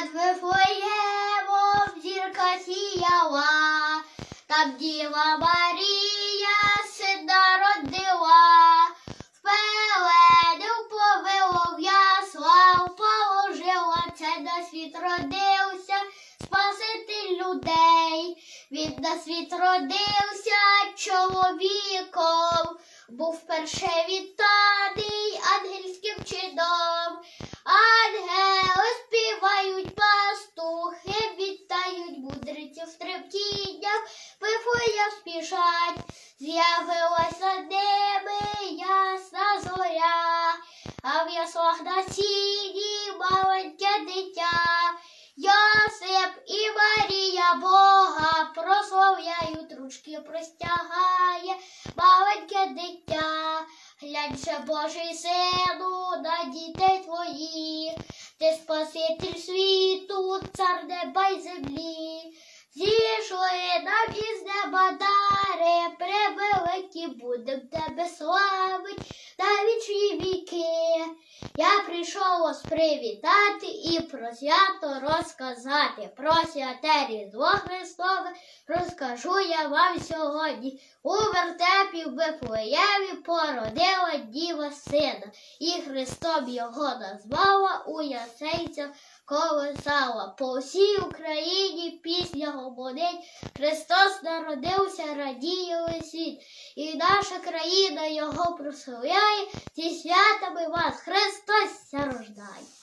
Над Вифлеємом зірка сіяла, там Діва Марія сина родила, в пелену повело це на світ родився, спасити людей. Він на світ родився чоловіком, був перше вітаний спішать, з'явилася ними ясна зоря, а в яслах на сіні маленьке дитя. Йосип і Марія Бога прославляють, ручки простягає маленьке дитя. Глянь же, Божий сину, на дітей твоїх, ти спаситель світу, цар неба й землі. Зійшли нам із будем тебе славить на вічні віки. Я прийшов вас привітати і про свято розказати. Про святе Різдво Христове розкажу я вам сьогодні. У вертепі в Вифлеємі породила діва сина, і Христом його назвала у ясейця колесала. По всій Україні пісня гомонить, Христос народився, радіє світ, і наша країна його прославляє, зі святами вас Христос рождає.